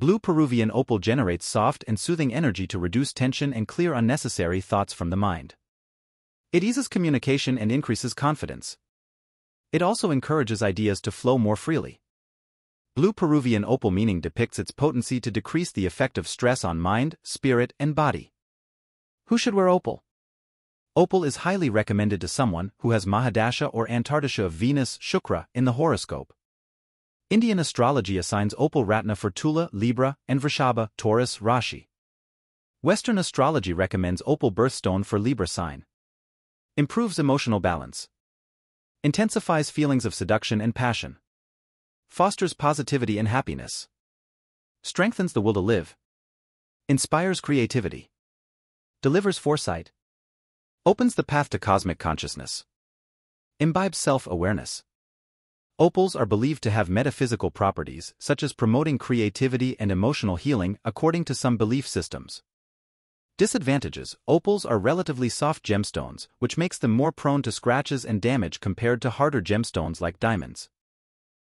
Blue Peruvian opal generates soft and soothing energy to reduce tension and clear unnecessary thoughts from the mind. It eases communication and increases confidence. It also encourages ideas to flow more freely. Blue Peruvian opal meaning depicts its potency to decrease the effect of stress on mind, spirit, and body. Who should wear opal? Opal is highly recommended to someone who has Mahadasha or Antardasha of Venus, Shukra, in the horoscope. Indian astrology assigns opal ratna for Tula, Libra, and Vrishaba, Taurus, Rashi. Western astrology recommends opal birthstone for Libra sign. Improves emotional balance. Intensifies feelings of seduction and passion. Fosters positivity and happiness. Strengthens the will to live. Inspires creativity. Delivers foresight. Opens the path to cosmic consciousness. Imbibes self-awareness. Opals are believed to have metaphysical properties, such as promoting creativity and emotional healing, according to some belief systems. Disadvantages Opals are relatively soft gemstones, which makes them more prone to scratches and damage compared to harder gemstones like diamonds.